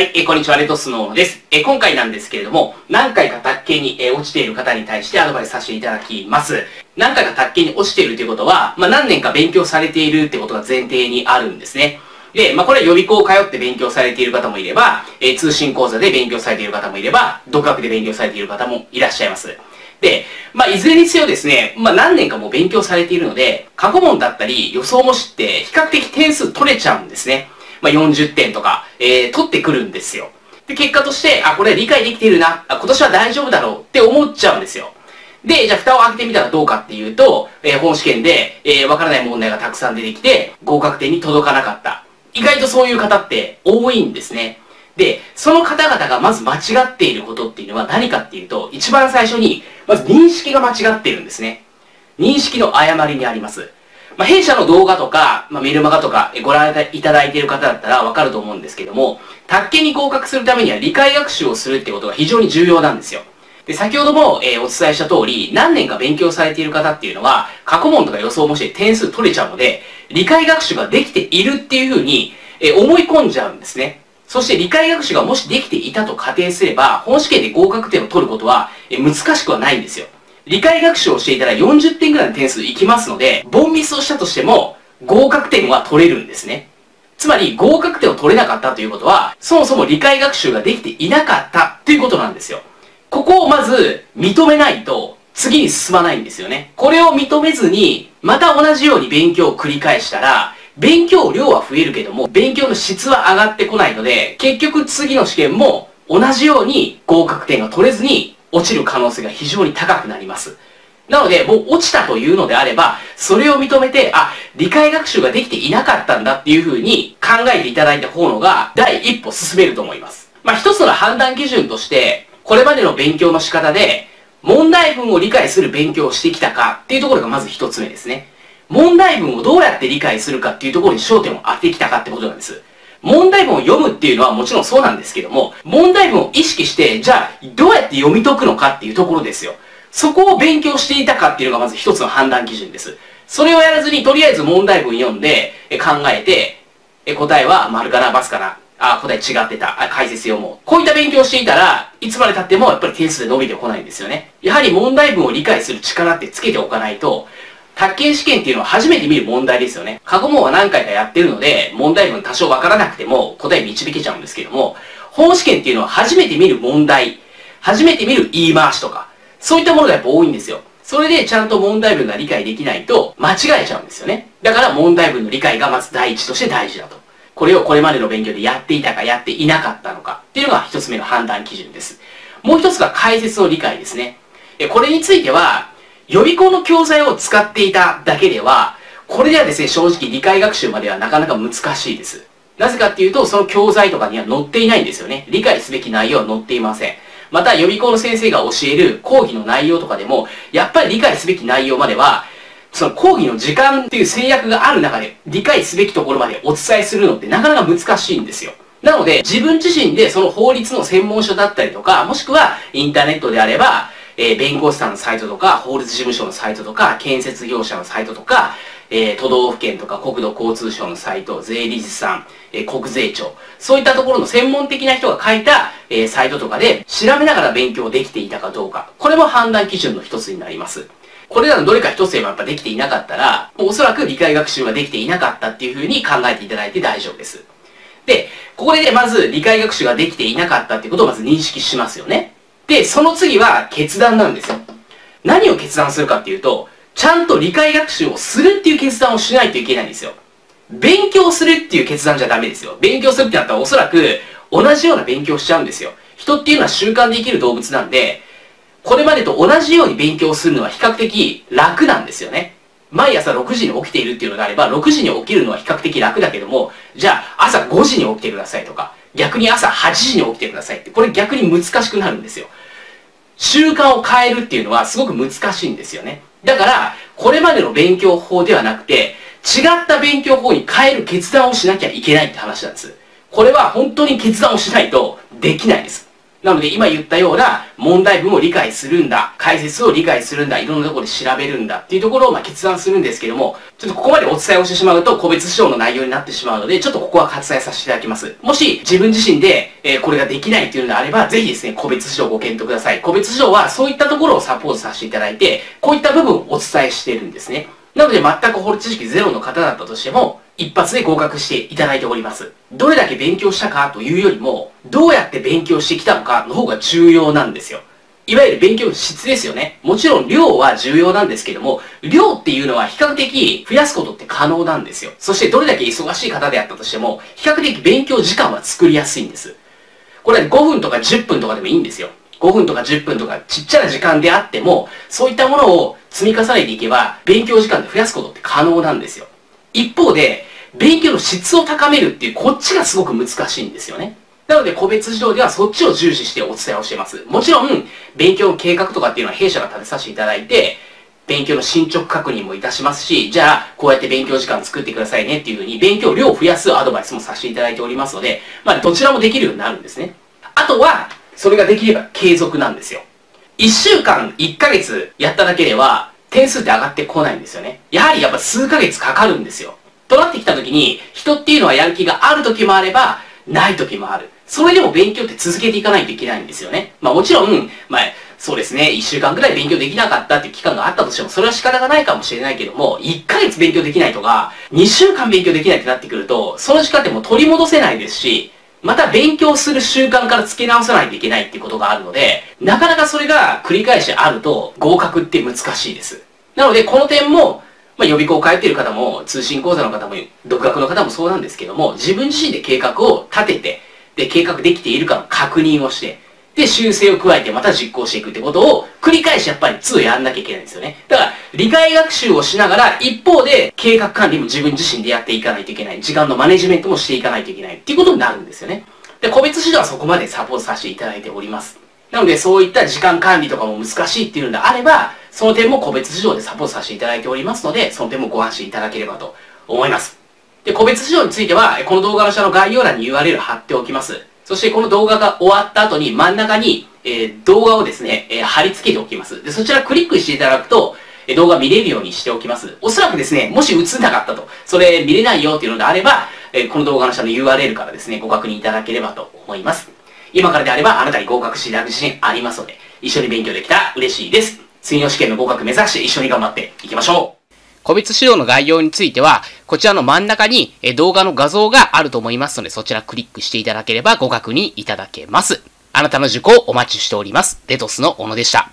はい、えーこんにちは、レッドスノーです。えー今回なんですけれども、何回か卓球に、えー落ちている方に対してアドバイスさせていただきます。何回か卓球に落ちているということは、まあ、何年か勉強されているってことが前提にあるんですね。で、まあ、これは予備校を通って勉強されている方もいれば、え通信講座で勉強されている方もいれば、独学で勉強されている方もいらっしゃいます。で、まあ、いずれにせよですね、まあ、何年かも勉強されているので、過去問だったり予想模試って比較的点数取れちゃうんですね。まあ、40点とか、えー取ってくるんですよ。で、結果として、あ、これ理解できているな、あ今年は大丈夫だろうって思っちゃうんですよ。で、じゃあ蓋を開けてみたらどうかっていうと、えー本試験で、えーわからない問題がたくさん出てきて、合格点に届かなかった。意外とそういう方って多いんですね。で、その方々がまず間違っていることっていうのは何かっていうと、一番最初に、まず認識が間違っているんですね。認識の誤りにあります。まあ、弊社の動画とか、まあ、メルマガとかご覧いただいている方だったらわかると思うんですけども、卓球に合格するためには理解学習をするってことが非常に重要なんですよ。で、先ほども、えーお伝えした通り、何年か勉強されている方っていうのは、過去問とか予想もして点数取れちゃうので、理解学習ができているっていうふうに、えー思い込んじゃうんですね。そして理解学習がもしできていたと仮定すれば、本試験で合格点を取ることは、えー難しくはないんですよ。理解学習をしていたら40点ぐらいの点数いきますので、ボンミスをしたとしても、合格点は取れるんですね。つまり、合格点を取れなかったということは、そもそも理解学習ができていなかったということなんですよ。ここをまず認めないと、次に進まないんですよね。これを認めずに、また同じように勉強を繰り返したら、勉強量は増えるけども、勉強の質は上がってこないので、結局次の試験も同じように合格点が取れずに落ちる可能性が非常に高くなります。なので、もう落ちたというのであれば、それを認めて、あ、理解学習ができていなかったんだっていうふうに考えていただいた方のが、第一歩進めると思います。まあ、一つの判断基準として、これまでの勉強の仕方で、問題文を理解する勉強をしてきたかっていうところがまず一つ目ですね。問題文をどうやって理解するかっていうところに焦点を当ててきたかってことなんです。問題文を読むっていうのはもちろんそうなんですけども、問題文を意識して、じゃあどうやって読み解くのかっていうところですよ。そこを勉強していたかっていうのがまず一つの判断基準です。それをやらずに、とりあえず問題文読んで、考えて、え答えは丸かな、バスかな、あ、答え違ってた、あ、解説読もう。こういった勉強していたら、いつまで経ってもやっぱり点数で伸びてこないんですよね。やはり問題文を理解する力ってつけておかないと、宅建試験っていうのは初めて見る問題ですよね。過去問は何回かやってるので、問題文多少わからなくても答え導けちゃうんですけども、本試験っていうのは初めて見る問題、初めて見る言い回しとか、そういったものがやっぱ多いんですよ。それでちゃんと問題文が理解できないと間違えちゃうんですよね。だから問題文の理解がまず第一として大事だと。これをこれまでの勉強でやっていたかやっていなかったのかっていうのが一つ目の判断基準です。もう一つが解説の理解ですね。これについては、予備校の教材を使っていただけでは、これではですね、正直理解学習まではなかなか難しいです。なぜかっていうと、その教材とかには載っていないんですよね。理解すべき内容は載っていません。また、予備校の先生が教える講義の内容とかでも、やっぱり理解すべき内容までは、その講義の時間っていう制約がある中で、理解すべきところまでお伝えするのってなかなか難しいんですよ。なので、自分自身でその法律の専門書だったりとか、もしくはインターネットであれば、えー弁護士さんのサイトとか、法律事務所のサイトとか、建設業者のサイトとか、えー都道府県とか国土交通省のサイト、税理士さん、えー国税庁、そういったところの専門的な人が書いた、えーサイトとかで調べながら勉強できていたかどうか、これも判断基準の一つになります。これらのどれか一つでもやっぱできていなかったら、おそらく理解学習ができていなかったっていうふうに考えていただいて大丈夫です。で、ここで、まず理解学習ができていなかったっていうことをまず認識しますよね。で、その次は決断なんですよ。何を決断するかっていうと、ちゃんと理解学習をするっていう決断をしないといけないんですよ。勉強するっていう決断じゃダメですよ。勉強するってなったらおそらく同じような勉強しちゃうんですよ。人っていうのは習慣で生きる動物なんで、これまでと同じように勉強するのは比較的楽なんですよね。毎朝6時に起きているっていうのであれば、6時に起きるのは比較的楽だけども、じゃあ朝5時に起きてくださいとか、逆に朝8時に起きてくださいって、これ逆に難しくなるんですよ。習慣を変えるっていうのはすごく難しいんですよね。だから、これまでの勉強法ではなくて、違った勉強法に変える決断をしなきゃいけないって話なんです。これは本当に決断をしないとできないです。なので今言ったような問題文を理解するんだ、解説を理解するんだ、いろんなところで調べるんだっていうところをま決断するんですけども、ちょっとここまでお伝えをしてしまうと個別指導の内容になってしまうので、ちょっとここは割愛させていただきます。もし自分自身で、えー、これができないっていうのであれば、ぜひですね、個別指導ご検討ください。個別指導はそういったところをサポートさせていただいて、こういった部分をお伝えしているんですね。なので全く法律知識ゼロの方だったとしても、一発で合格していただいております。どれだけ勉強したかというよりも、どうやって勉強してきたのかの方が重要なんですよ。いわゆる勉強の質ですよね。もちろん量は重要なんですけども、量っていうのは比較的増やすことって可能なんですよ。そしてどれだけ忙しい方であったとしても、比較的勉強時間は作りやすいんです。これは5分とか10分とかでもいいんですよ。5分とか10分とかちっちゃな時間であっても、そういったものを積み重ねていけば、勉強時間で増やすことって可能なんですよ。一方で、勉強の質を高めるっていう、こっちがすごく難しいんですよね。なので、個別指導ではそっちを重視してお伝えをしています。もちろん、勉強の計画とかっていうのは弊社が立てさせていただいて、勉強の進捗確認もいたしますし、じゃあ、こうやって勉強時間作ってくださいねっていうふうに、勉強量を増やすアドバイスもさせていただいておりますので、まあ、どちらもできるようになるんですね。あとは、それができれば継続なんですよ。1週間、1ヶ月やっただけでは、点数って上がってこないんですよね。やはりやっぱ数ヶ月かかるんですよ。となってきた時に、人っていうのはやる気がある時もあれば、ない時もある。それでも勉強って続けていかないといけないんですよね。まあもちろん、まあ、そうですね、1週間くらい勉強できなかったっていう期間があったとしても、それは仕方がないかもしれないけども、1ヶ月勉強できないとか、2週間勉強できないってなってくると、その時間ってもう取り戻せないですし、また勉強する習慣から付け直さないといけないっていうことがあるので、なかなかそれが繰り返しあると合格って難しいです。なので、この点も、まあ、予備校を通っている方も、通信講座の方も、独学の方もそうなんですけども、自分自身で計画を立てて、で、計画できているかの確認をして、で、修正を加えてまた実行していくってことを繰り返しやっぱり2やんなきゃいけないんですよね。だから、理解学習をしながら、一方で計画管理も自分自身でやっていかないといけない。時間のマネジメントもしていかないといけないっていうことになるんですよね。で、個別指導はそこまでサポートさせていただいております。なので、そういった時間管理とかも難しいっていうのであれば、その点も個別指導でサポートさせていただいておりますので、その点もご安心いただければと思います。で、個別指導については、この動画の下の概要欄に URL 貼っておきます。そしてこの動画が終わった後に真ん中に、えー、動画をですね、えー、貼り付けておきます。で、そちらクリックしていただくと、え動画見れるようにしておきます。おそらくですね、もし映んなかったと、それ見れないよっていうのであれば、えこの動画の下の URL からですね、ご確認いただければと思います。今からであればあなたに合格していただく自信ありますので、一緒に勉強できたら嬉しいです。次の試験の合格目指して一緒に頑張っていきましょう。個別指導の概要については、こちらの真ん中に動画の画像があると思いますので、そちらクリックしていただければご確認いただけます。あなたの受講をお待ちしております。レトスの小野でした。